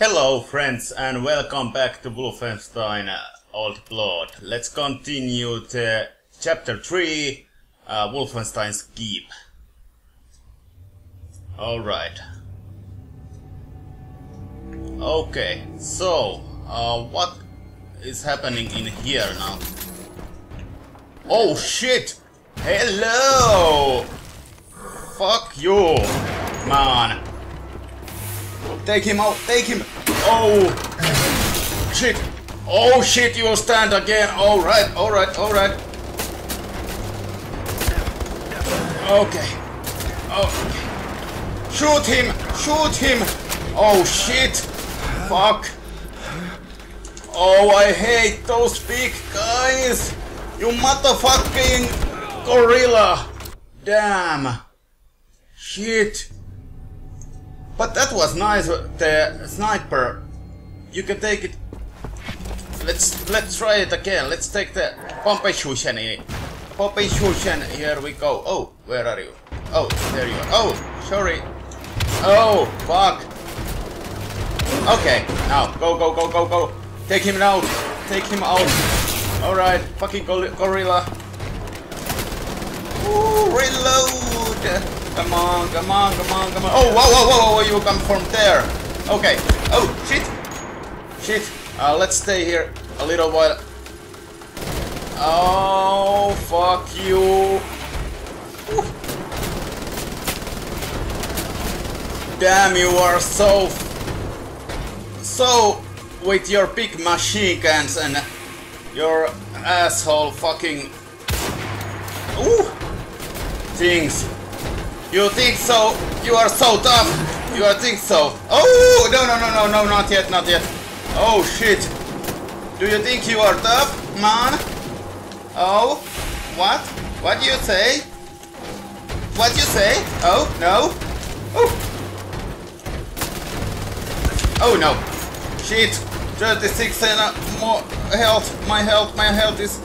Hello friends and welcome back to Wolfenstein Old Blood. Let's continue to chapter 3, uh, Wolfenstein's Keep. Alright. Okay, so, uh, what is happening in here now? Oh shit! Hello! Fuck you, man. Take him out, take him! Oh! Shit! Oh shit, you stand again! Alright, alright, alright. Okay. Okay. Shoot him! Shoot him! Oh shit! Fuck! Oh, I hate those big guys! You motherfucking gorilla! Damn! Shit! But that was nice, uh, the sniper. You can take it. Let's let's try it again. Let's take the Pompeshushen. Pompeshushen, here we go. Oh, where are you? Oh, there you are. Oh, sorry. Oh, fuck. Okay, now, go, go, go, go, go. Take him out. Take him out. Alright, fucking gorilla. Ooh, reload. Come on, come on, come on, come on. Oh, whoa, whoa, whoa, whoa, you come from there. Okay. Oh, shit. Shit. Uh, let's stay here a little while. Oh, fuck you. Damn, you are so... So... With your big machine guns and your asshole fucking... Ooh! Things. You think so? You are so tough. You are think so? Oh no no no no no not yet not yet. Oh shit. Do you think you are tough, man? Oh, what? What do you say? What you say? Oh no. Oh. Oh no. Shit. 36 and uh, more health. My health. My health is.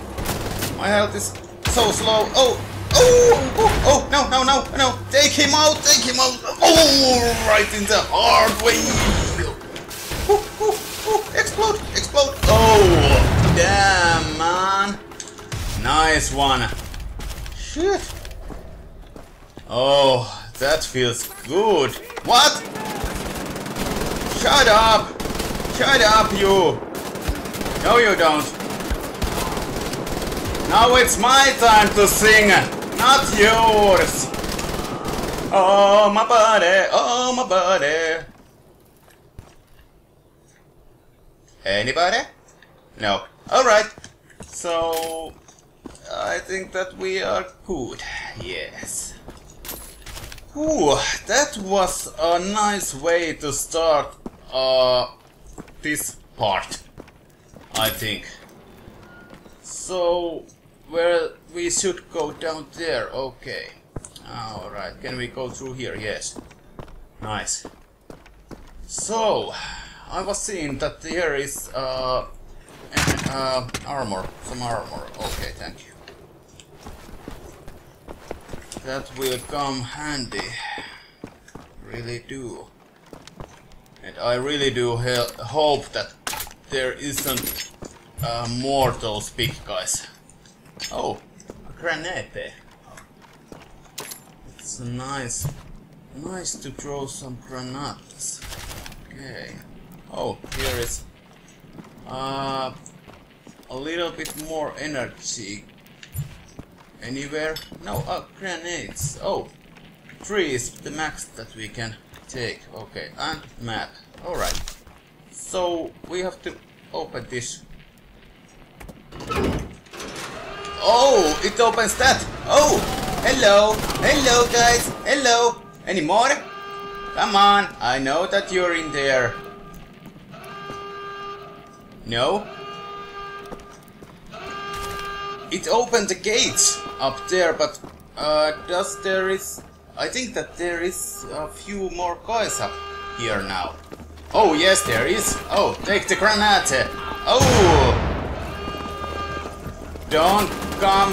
My health is so slow. Oh. Oh, oh, oh, no, no, no, no. Take him out, take him out. Oh, right in the hard way. Oh, oh, oh, explode, explode. Oh, damn, man. Nice one. Shit. Oh, that feels good. What? Shut up. Shut up, you. No, you don't. Now it's my time to sing not yours. Oh, my buddy, oh, my buddy. Anybody? No. Alright. So, I think that we are good. Yes. Ooh, that was a nice way to start uh, this part. I think. So, where we should go down there. Okay. Alright, can we go through here? Yes. Nice. So, I was seeing that there is uh, uh, armor, some armor. Okay, thank you. That will come handy. Really do. And I really do hope that there isn't uh, more those big guys. Oh, a granate. It's nice. Nice to throw some granates. Okay. Oh, here is uh, a little bit more energy. Anywhere? No, uh, grenades. Oh, three is the max that we can take. Okay, and map. Alright. So, we have to open this Oh, it opens that. Oh, hello. Hello, guys. Hello. Any more? Come on. I know that you're in there. No? It opened the gates up there, but uh, does there is... I think that there is a few more guys up here now. Oh, yes, there is. Oh, take the granate. Oh! Don't come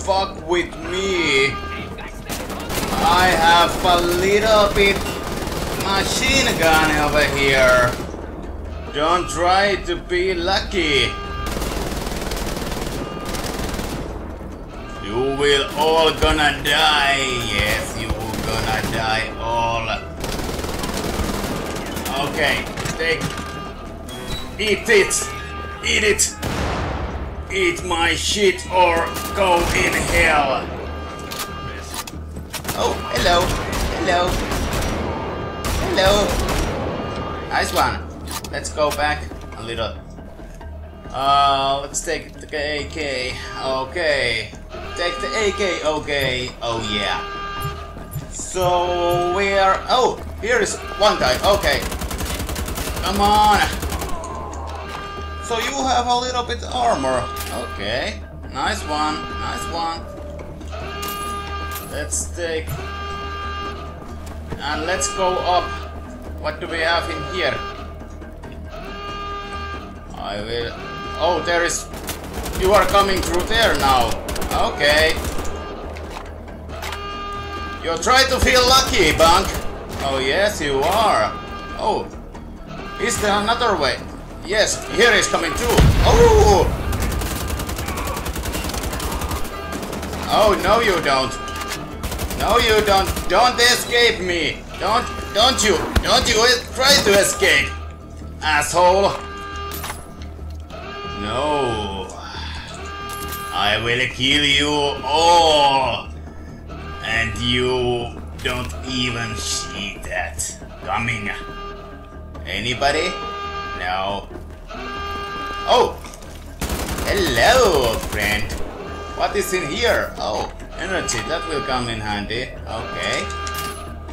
fuck with me. I have a little bit machine gun over here. Don't try to be lucky. You will all gonna die. Yes, you will gonna die all. Okay, take. Eat it. Eat it. Eat my shit or go in hell. Oh, hello. Hello. Hello. Nice one. Let's go back a little. Uh, let's take the AK. Okay. Take the AK. Okay. Oh, yeah. So, where... Oh, here is one guy. Okay. Come on. So you have a little bit armor. Okay. Nice one. Nice one. Let's take... And let's go up. What do we have in here? I will... Oh, there is... You are coming through there now. Okay. You try to feel lucky, Bunk. Oh, yes, you are. Oh. Is there another way? Yes, here is coming too. Oh! Oh, no you don't. No you don't. Don't escape me. Don't, don't you. Don't you try to escape. Asshole. No. I will kill you all. And you don't even see that coming. Anybody? No. Oh! Hello, friend. What is in here? Oh, energy. That will come in handy. Okay.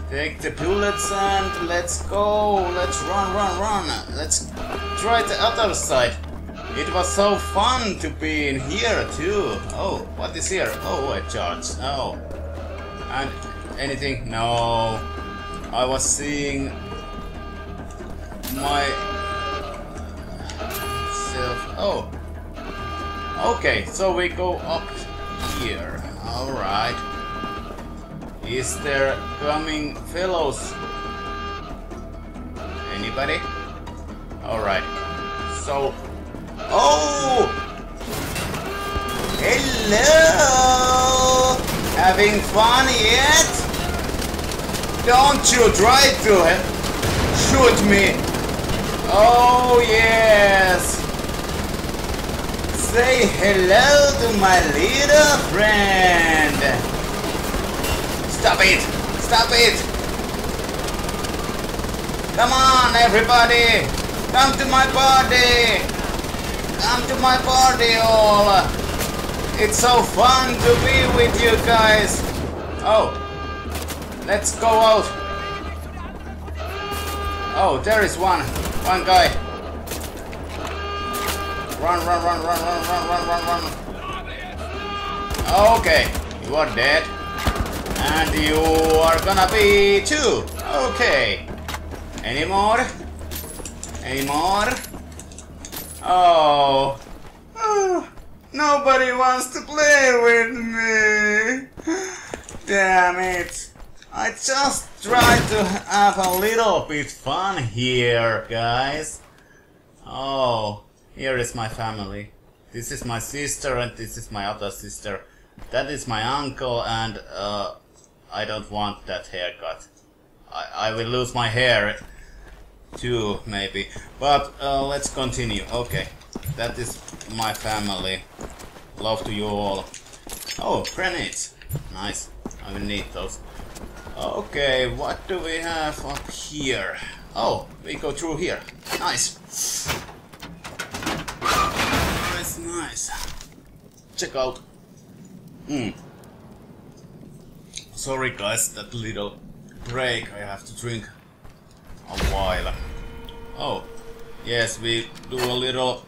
Take the bullets and let's go. Let's run, run, run. Let's try the other side. It was so fun to be in here too. Oh, what is here? Oh, a charge. Oh. And anything? No. I was seeing my. Oh. Okay, so we go up here. Alright. Is there coming fellows? Anybody? Alright. So. Oh! Hello! Having fun yet? Don't you try to eh? shoot me! Oh yes! Say hello to my little friend! Stop it! Stop it! Come on everybody! Come to my party! Come to my party all! It's so fun to be with you guys! Oh! Let's go out! Oh, there is one! One guy! Run, run, run, run, run, run, run, run, run! Okay, you are dead. And you are gonna be too! Okay! Any more? Any more? Oh. oh. Nobody wants to play with me. Damn it. I just tried to have a little bit fun here, guys. Oh, here is my family. This is my sister and this is my other sister. That is my uncle and uh, I don't want that haircut. I, I will lose my hair too, maybe. But uh, let's continue. Okay, that is my family. Love to you all. Oh, grenades. Nice. I will need those. Okay, what do we have up here? Oh, we go through here. Nice. Nice. Check out. Hmm. Sorry guys, that little break I have to drink a while. Oh, yes, we do a little...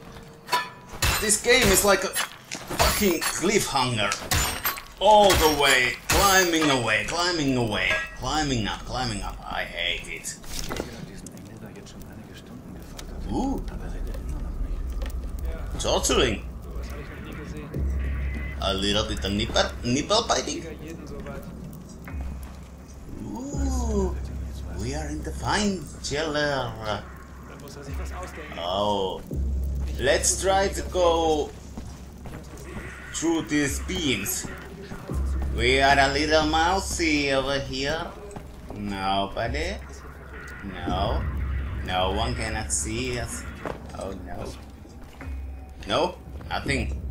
This game is like a fucking cliffhanger. All the way, climbing away, climbing away, climbing up, climbing up. I hate it. Ooh. Torturing. A little bit of nipple, nipple biting. Ooh. We are in the fine cellar. Oh. Let's try to go through these beams. We are a little mousy over here. Nobody? No. No one cannot see us. Oh no. No, nothing.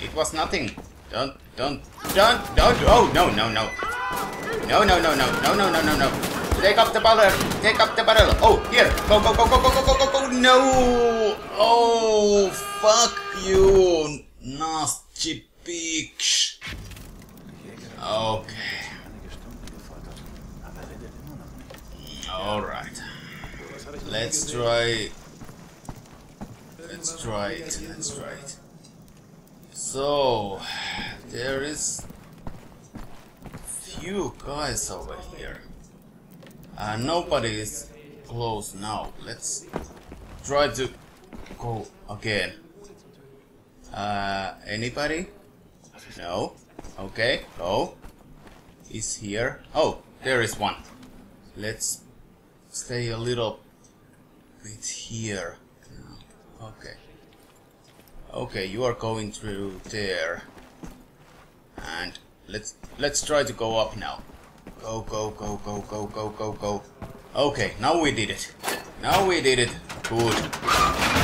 It was nothing. Don't, don't, don't, don't. Oh no, no, no. No, no, no, no, no, no, no, no, no. Take up the barrel. Take up the barrel. Oh, here. Go, go, go, go, go, go, go, go, go. No. Oh, fuck you, nasty bitch. Okay. All right. Let's try. Let's try it. Let's try it. So there is few guys over here. Uh, nobody is close now. Let's try to go again. Uh, anybody? No. Okay, go. Is here. Oh, there is one. Let's stay a little bit here. Okay. Okay, you are going through there. And let's let's try to go up now. Go go go go go go go go. Okay, now we did it. Now we did it. Good.